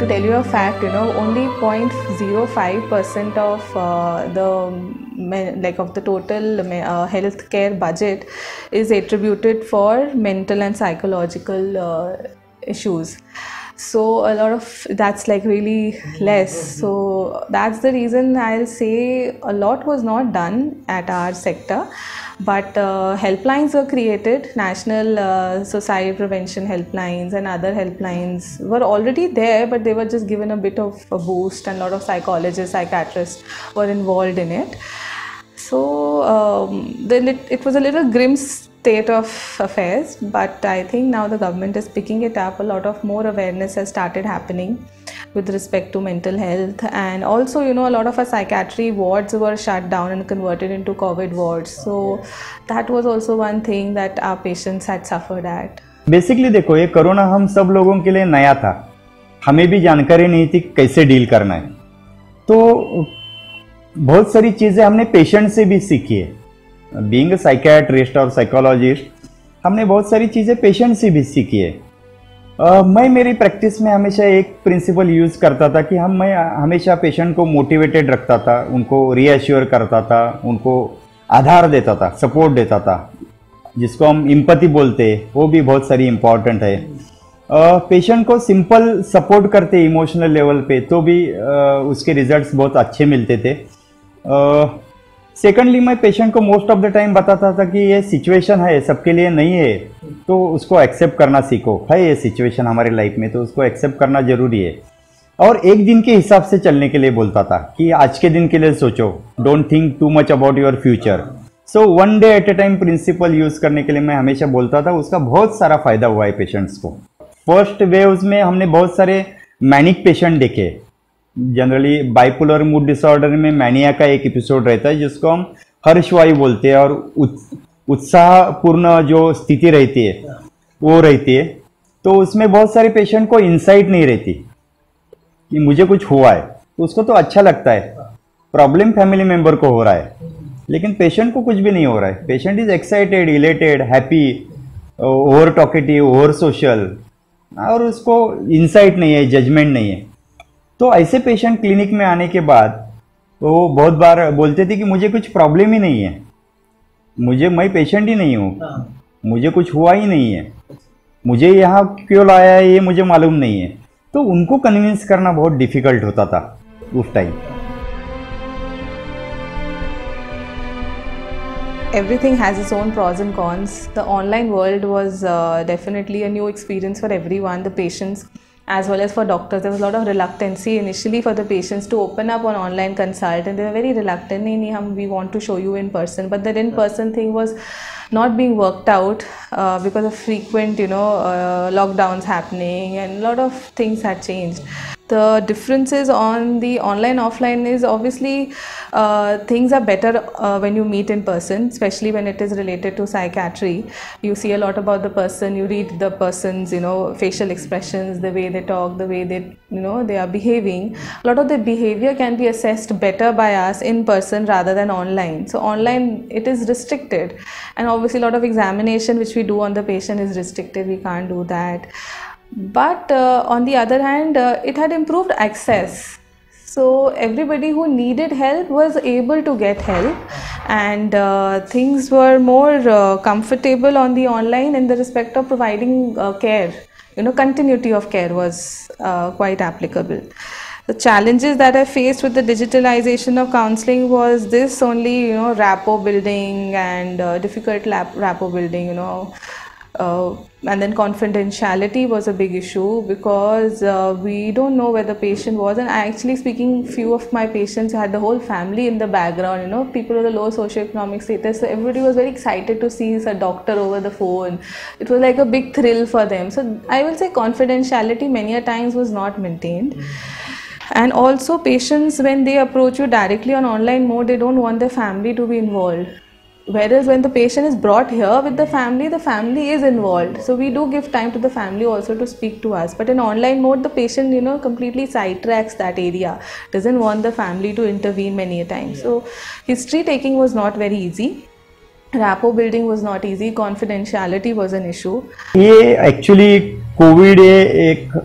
To tell you a fact, you know, only 0.05% of uh, the like of the total uh, healthcare budget is attributed for mental and psychological uh, issues. So a lot of that's like really less. So that's the reason I'll say a lot was not done at our sector but uh, helplines were created national uh, suicide prevention helplines and other helplines were already there but they were just given a bit of a boost and a lot of psychologists psychiatrists were involved in it so um, then it, it was a little grim state of affairs but i think now the government is picking it up a lot of more awareness has started happening with respect to mental health and also you know a lot of our psychiatry wards were shut down and converted into covid wards so that was also one thing that our patients had suffered at basically देखो ये corona हम सब लोगों के लिए नया था हमें भी जानकारी नहीं थी कैसे डील करना है तो बहुत सारी चीज़ें हमने पेशेंट से भी सीखी है बींग साइकेट्रिस्ट और साइकोलॉजिस्ट हमने बहुत सारी चीज़ें पेशेंट से भी सीखी है। Uh, मैं मेरी प्रैक्टिस में हमेशा एक प्रिंसिपल यूज़ करता था कि हम मैं हमेशा पेशेंट को मोटिवेटेड रखता था उनको रीअश्योर करता था उनको आधार देता था सपोर्ट देता था जिसको हम इम्पति बोलते हैं वो भी बहुत सारी इंपॉर्टेंट है। पेशेंट को सिंपल सपोर्ट करते इमोशनल लेवल पे तो भी uh, उसके रिजल्ट्स बहुत अच्छे मिलते थे। सेकेंडली मैं पेशेंट को मोस्ट ऑफ़ द टाइम बताता था कि ये सिचुएशन है सबके लिए नहीं है। तो उसको एक्सेप्ट करना सीखो। है ये सिचुएशन हमारे लाइफ में तो उसको एक्सेप्ट करना ज़रूरी है। और एक दिन के हिसाब से चलने के लिए बोलता था कि आज के दिन के लिए सोचो। Don't think too much about your future so one day at a time principle use करने के लिए मैं हमेशा बोलता था। उसका बहुत सारा फ़ायदा हुआ है पेशेंट्स को। फ़र्स्ट वेव्स में हमने बहुत सारे मैनिक पेशेंट देखे। जनरली बाइपोलर मूड डिसऑर्डर में मैनिया का एक एपिसोड रहता है, जिसको हम हर्षवायु बोलते हैं और उत्साहपूर्ण जो स्थिति रहती है, वो रहती है। तो उसमें बहुत सारे पेशेंट को इंसाइट नहीं रहती कि मुझे कुछ हुआ है। तो उसको तो अच्छा लगता है। प्रॉब्लम फैमिली मेंबर को हो रहा है। लेकिन पेशेंट को कुछ भी नहीं हो रहा है। Patient is excited elated happy over talkative over social और उसको इंसाइट नहीं है जजमेंट नहीं है। तो ऐसे पेशेंट क्लिनिक में आने के बाद वो बहुत बार बोलते थे कि मुझे कुछ प्रॉब्लम ही नहीं है। मुझे मैं पेशेंट ही नहीं हूँ। मुझे कुछ हुआ ही नहीं है। मुझे यहाँ क्यों लाया है ये मुझे मालूम नहीं है। तो उनको कन्विंस करना बहुत डिफ़िकल्ट होता था उस time everything has its own pros and cons. The online world was uh, definitely a new experience for everyone, the patients as well as for doctors. There was a lot of reluctancy initially for the patients to open up on online consult, and they were very reluctant. "Nahi, nahi, we want to show you in person, but that in-person thing was not being worked out uh, because of frequent, you know, uh, lockdowns happening, and a lot of things had changed. The differences on the online offline is obviously uh, things are better uh, when you meet in person especially when it is related to psychiatry. You see a lot about the person you read the person's you know facial expressions the way they talk the way they you know they are behaving. A lot of the behavior can be assessed better by us in person rather than online. So online it is restricted. And obviously a lot of examination which we do on the patient is restricted we can't do that. But uh, on the other hand uh, it had improved access. So everybody who needed help was able to get help. And uh, things were more uh, comfortable on the online in the respect of providing uh, care. You know continuity of care was uh, quite applicable the challenges that i faced with the digitalization of counseling was this only you know rapport building and difficult lap- rapport building you know. Uh, and then confidentiality was a big issue because uh, we don't know where the patient was. And actually speaking few of my patients had the whole family in the background you know. People with a low socioeconomic status. So everybody was very excited to see a doctor over the phone. It was like a big thrill for them. So I will say confidentiality many a times was not maintained and also patients when they approach you directly on online mode they don't want their family to be involved. Whereas when the patient is brought here with the family the family is involved. So we do give time to the family also to speak to us. But in online mode the patient you know completely sidetracks that area. Doesn't want the family to intervene many a time. So history taking was not very easy. Rapport building was not easy. Confidentiality was an issue. ये actually Covid एक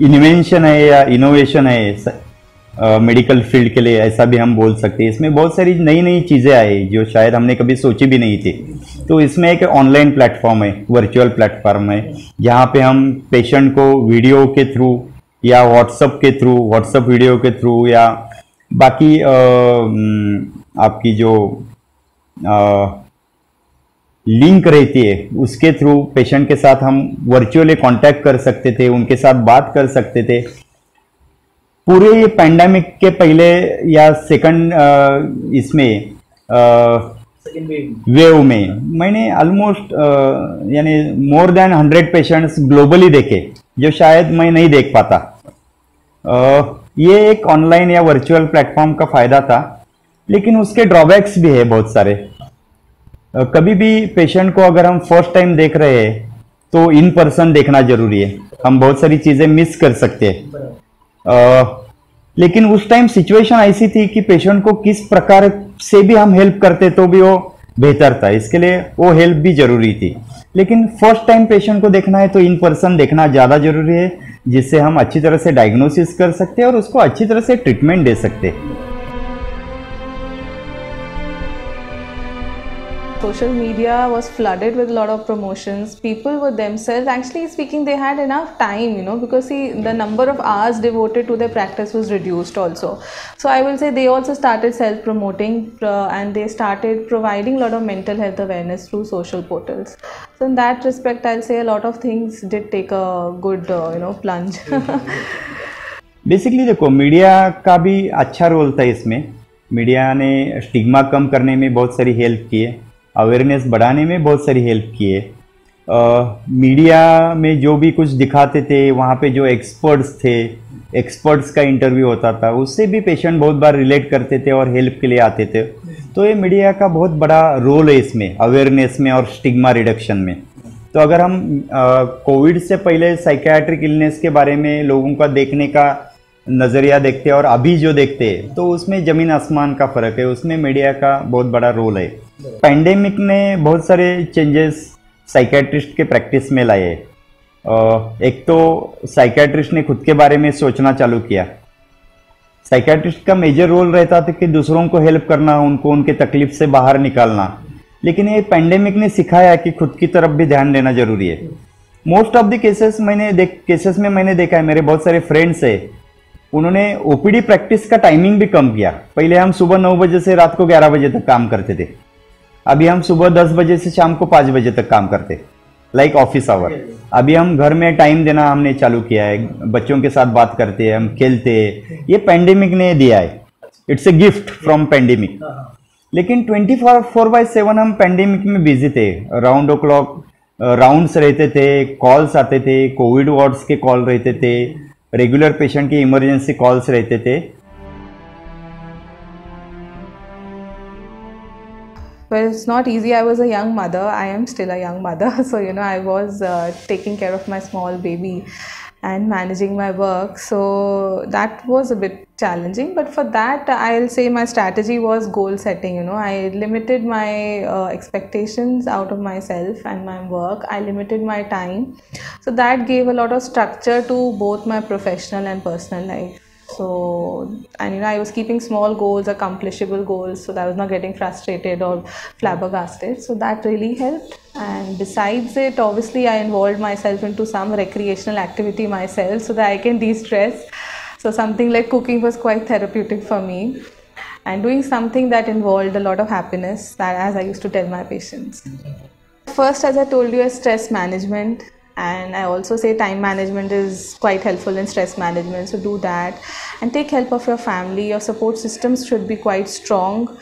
invention है या innovation है medical field के लिए ऐसा भी हम बोल सकते हैं इसमें बहुत सारी नई नई चीज़ें आई जो शायद हमने कभी सोची भी नहीं थी तो इसमें एक ऑनलाइन प्लेटफॉर्म है वर्चुअल प्लेटफॉर्म है जहाँ पे हम पेशेंट को वीडियो के थ्रू या व्हाट्सअप के थ्रू व्हाट्सअप वीडियो के थ्रू या बाकी आ, आपकी जो आ, लिंक रहती है उसके थ्रू पेशेंट के साथ हम वर्चुअली कांटेक्ट कर सकते थे उनके साथ बात कर सकते थे। पूरे ये पैंडेमिक के पहले या सेकंड इसमें वेव में। मैंने ऑलमोस्ट यानी more than hundred patients globally देखे जो शायद मैं नहीं देख पाता। ये एक ऑनलाइन या वर्चुअल प्लेटफॉर्म का फ़ायदा था लेकिन उसके ड्रॉबैक्स भी है बहुत सारे। कभी भी पेशेंट को अगर हम फ़र्स्ट टाइम देख रहे हैं तो इन पर्सन देखना ज़रूरी है। हम बहुत सारी चीज़ें मिस कर सकते हैं। लेकिन उस टाइम सिचुएशन ऐसी थी कि पेशेंट को किस प्रकार से भी हम हेल्प करते तो भी वो बेहतर था। इसके लिए वो हेल्प भी ज़रूरी थी। लेकिन फ़र्स्ट टाइम पेशेंट को देखना है तो इन पर्सन देखना ज़्यादा ज़रूरी है, जिससे हम अच्छी तरह से डायग्नोसिस कर सकते हैं और उसको अच्छी तरह से ट्रीटमेंट दे सकते हैं। Social media was flooded with a lot of promotions people were themselves actually speaking they had enough time you know because see the number of hours devoted to their practice was reduced also so i will say they also started self promoting uh, and they started providing a lot of mental health awareness through social portals so in that respect i'll say a lot of things did take a good uh, you know plunge basically देखो media का भी अच्छा role था इसमें media ने stigma कम करने में बहुत सारी हेल्प की है अवेयरनेस बढ़ाने में बहुत सारी हेल्प की है मीडिया में जो भी कुछ दिखाते थे, वहाँ पे जो एक्सपर्ट्स थे एक्सपर्ट्स का इंटरव्यू होता था, उससे भी पेशेंट बहुत बार रिलेट करते थे और हेल्प के लिए आते थे। तो ये मीडिया का बहुत बड़ा रोल है इसमें अवेयरनेस में और स्टिग्मा रिडक्शन में। तो अगर हम कोविड से पहले साइकियाट्रिक इलनेस के बारे में लोगों का देखने का नज़रिया देखते हैं और अभी जो देखते हैं तो उसमें ज़मीन आसमान का फ़र्क है, उसमें मीडिया का बहुत बड़ा रोल है। पैंडेमिक ने बहुत सारे चेंजेस साइकेट्रिस्ट के प्रैक्टिस में लाए। एक तो साइकेट्रिस्ट ने खुद के बारे में सोचना चालू किया। साइकेट्रिस्ट का मेजर रोल रहता था कि दूसरों को हेल्प करना, उनको उनके तकलीफ़ से बाहर निकालना। लेकिन ये पैंडेमिक ने सिखाया कि खुद की तरफ़ भी ध्यान देना ज़रूरी है। मोस्ट ऑफ़ द केसेस मैंने देख केसेस में मैंने देखा है, मेरे बहुत सारे फ्रेंड्स है। उन्होंने ओपीडी प्रैक्टिस का टाइमिंग भी कम किया। पहले हम सुबह नौ बजे से रात को ग्यारह बजे तक काम करते थे। अभी हम सुबह दस बजे से शाम को पाँच बजे तक काम करते। लाइक ऑफ़िस आवर अभी हम घर में टाइम देना हमने चालू किया है। बच्चों के साथ बात करते हैं हम खेलते हैं। ये पेंडेमिक ने दिया है। It's a gift from pandemic लेकिन twenty four four by seven हम पेंडेमिक में बिज़ी थे। राउंड ओ क्लॉक राउंड्स रहते थे कॉल्स आते थे कोविड वार्ड्स के कॉल रहते थे। रेगुलर पेशेंट के इमरजेंसी कॉल्स रहते थे। Well, it's not easy. I was a young mother. I am still a young mother. So, you know, I was uh, taking care of my small baby and managing my work. So, that was a bit challenging. But for that, I'll say my strategy was goal setting. You know, I limited my uh, expectations out of myself and my work, I limited my time. So, that gave a lot of structure to both my professional and personal life so and you know i was keeping small goals accomplishable goals so that i was not getting frustrated or flabbergasted. So that really helped. And besides it obviously i involved myself into some recreational activity myself so that i can de-stress. So something like cooking was quite therapeutic for me. And doing something that involved a lot of happiness that as i used to tell my patients. First, as I told you, is stress management. And I also say time management is quite helpful in stress management. So do that and take help of your family. Your support systems should be quite strong.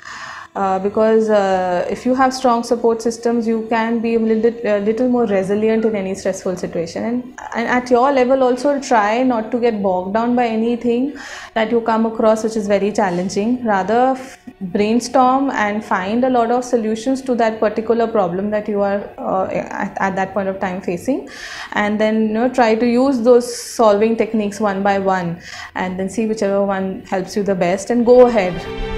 Uh, because uh, if you have strong support systems, you can be a little, a little more resilient in any stressful situation. And, and, at your level, also try not to get bogged down by anything that you come across which is very challenging. Rather, brainstorm and find a lot of solutions to that particular problem that you are uh, at, at, that point of time facing, and then you know try to use those solving techniques one by one, and then see whichever one helps you the best, and go ahead.